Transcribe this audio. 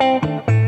Música